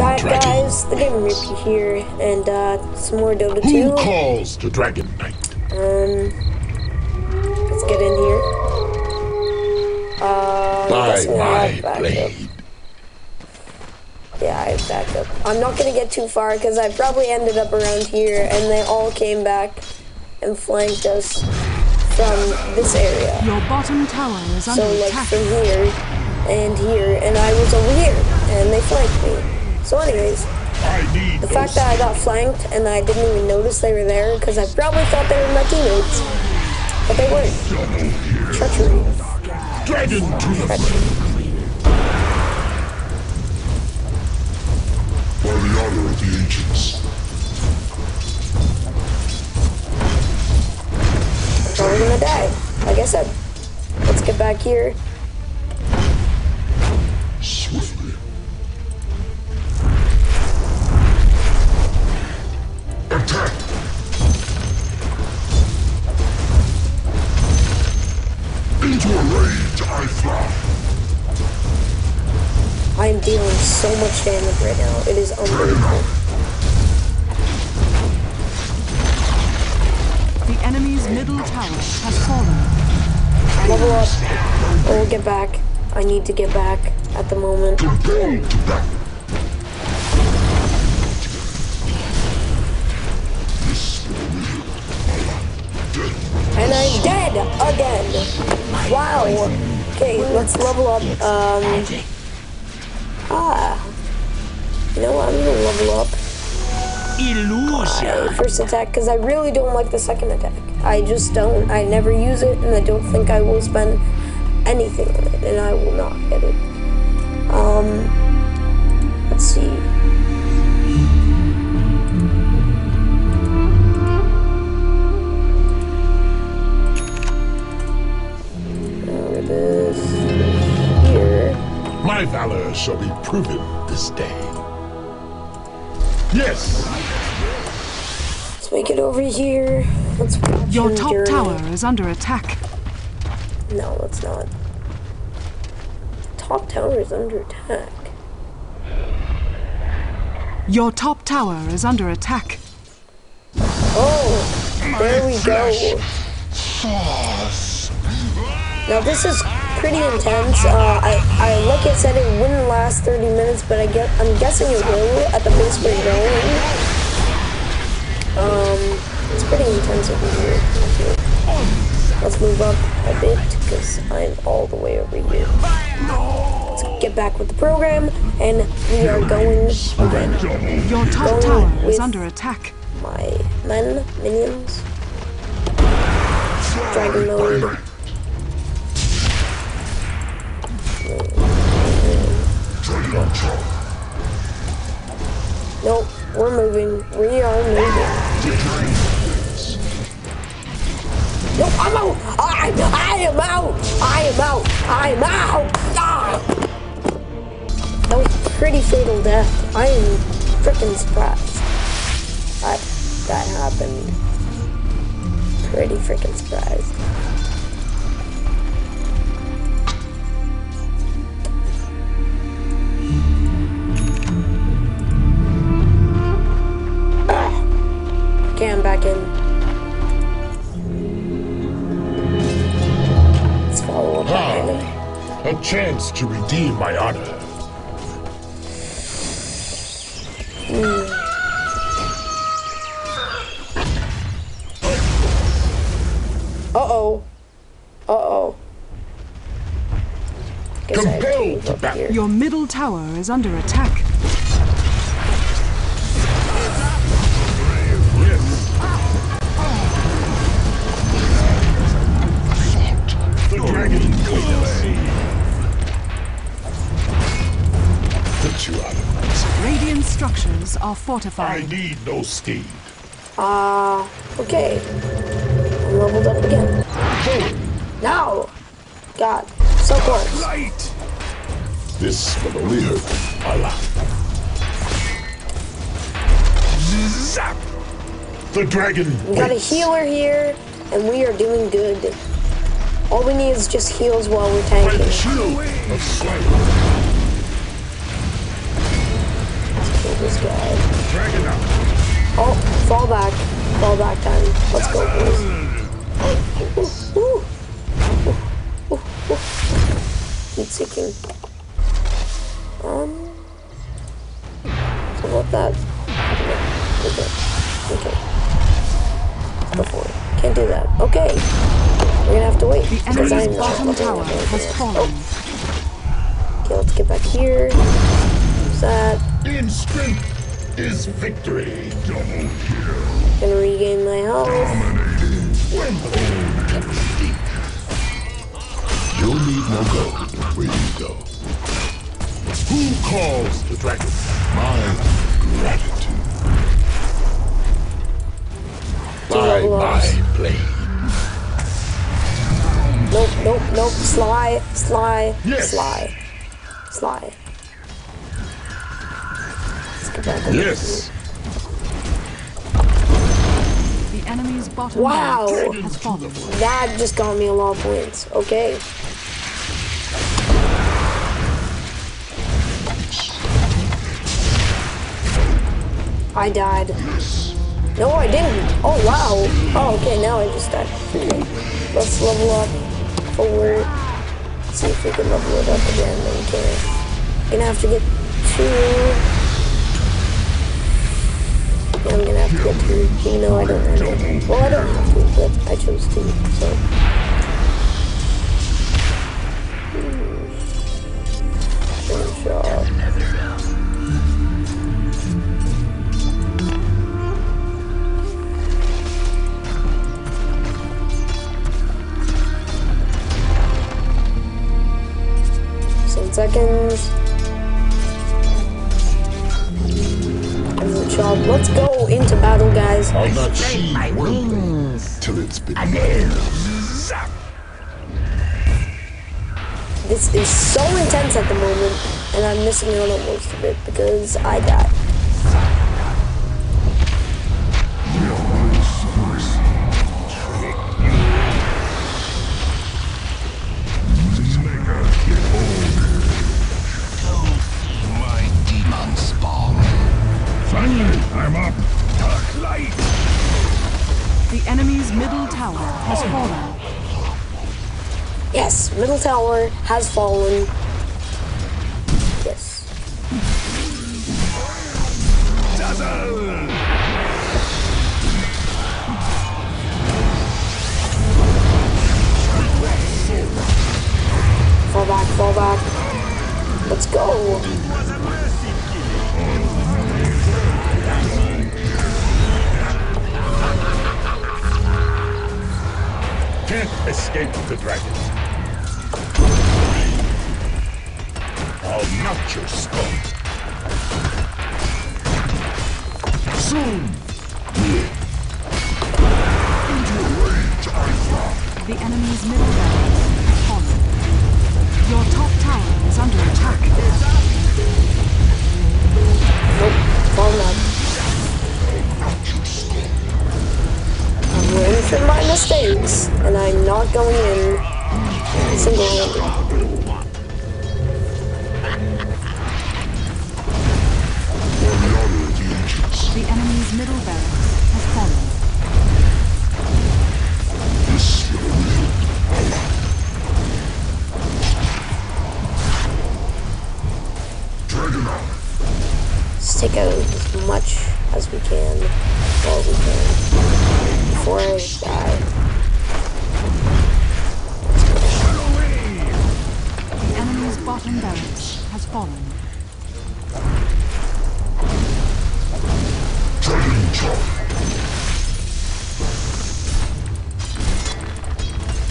back, dragon. guys. The Game Reaper here, and uh, some more Dota 2. Who calls the Dragon Knight? Um, let's get in here. Uh, I'm By guessing I my have blade. Yeah, I have backup. I'm not gonna get too far because I probably ended up around here, and they all came back and flanked us from this area. Your bottom tower is under So like attack. from here and here, and I was over here, and they flanked me. So anyways, the fact that I got flanked and I didn't even notice they were there because I probably thought they were my teammates, but they weren't. Treachery. Dragon to the Treachery. For the honor of the ancients. I'm probably gonna die. Like I said, let's get back here. So much damage right now. It is unbelievable. The enemy's middle tower has fallen. Level up. I will get back. I need to get back at the moment. Compelled to battle. This And I'm dead again. Wow. Okay, let's level up. Um. Ah. You know what? I'm gonna level up Illusion. first attack because I really don't like the second attack. I just don't. I never use it, and I don't think I will spend anything on it, and I will not get it. Um. Shall be proven this day. Yes! Let's make it over here. Let's watch Your top journey. tower is under attack. No, let's not. Top tower is under attack. Your top tower is under attack. Oh, there we go. Now this is pretty intense. Uh, I, I like I said, it wouldn't last 30 minutes, but I get, I'm guessing it will at the pace we're going. Um, it's pretty intense over here. Let's move up a bit because I'm all the way over here. Let's get back with the program, and we are going again. Your top tower is under attack. My men, minions, dragon mode. Nope, we're moving. We are moving. Nope, I'm out. I, I am out. I am out. I am out. Ah! That was pretty fatal death. I am freaking surprised. That that happened. Pretty freaking surprised. Okay, I'm back in. Let's follow up. Ah, a chance to redeem my honor. Uh-oh. Uh-oh. Guess I have to Compelled to battle. Your middle tower is under attack. Structures are I need no steed. Ah, okay. I'm leveled up again. Now, God, so close. Light! This will only hurt Allah. Zap! The dragon We got a waits. healer here, and we are doing good. All we need is just heals while we're By tanking. Shield of Slayer. fall back. Fall back time. Let's go, boys. Ooh, ooh, ooh, ooh, ooh. Heat seeking. Um. So about that. Okay. Okay. Go for it. Can't do that. Okay. We're gonna have to wait. The because enemy's I'm not bottom looking tower has fallen. Okay, let's get back here. Use that. In strength is victory. Double kill. Gonna regain my health. Dominating. When old and weak. You'll need no gold where you go. Who calls the dragon? My gratitude. By my ups. blade. Nope, nope, nope. Sly, sly, Yes. sly, sly. Yes. The enemy's bottom Wow. has fallen. That just got me a lot of points. Okay. I died. No, I didn't. Oh, wow. Oh, okay, now I just died. Okay. Let's level up forward. See if we can level it up again. No, we can't. Gonna have to get two. I'm gonna have to two, even though I don't want to. Well, I don't have to, but I chose to, so. Hmm. Seconds. The shot. Let's go into battle, guys. I'll not sheathe one blade till it's been. This is so intense at the moment, and I'm missing out on most of it because I died. Yes, middle tower has fallen. Yes. Fall back, fall back. Let's go. Can't escape the dragon. Your skull. Soon. Middle barracks has fallen. Let's take out as much as we can while we can before I die. The enemy's bottom barracks has fallen.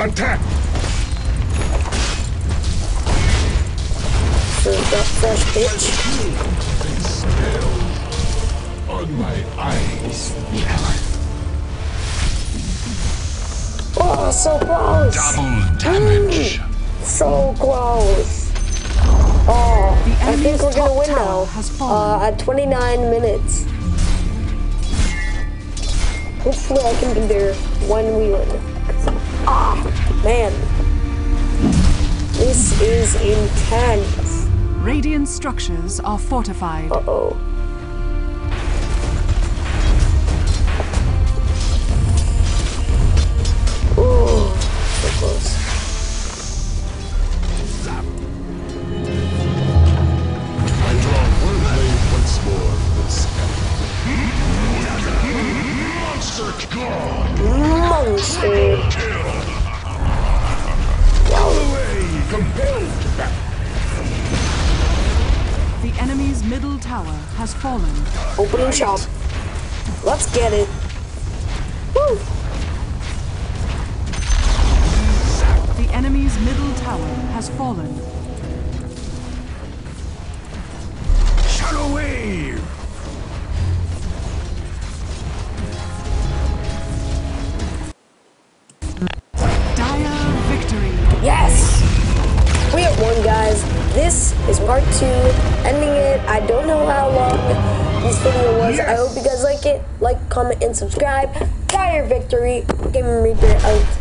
Attack! For that fresh bitch. On my eyes. Oh, so close. Double damage. So close. Oh, I think we're gonna win now. Uh, at 29 minutes. Hopefully I can be there when we win. Ah, man. This is intense. Radiant structures are fortified. Uh-oh. Tower has fallen. Opening shop. Let's get it. Woo! The enemy's middle tower has fallen. Like comment, and subscribe. Dire victory. Game Reaper out.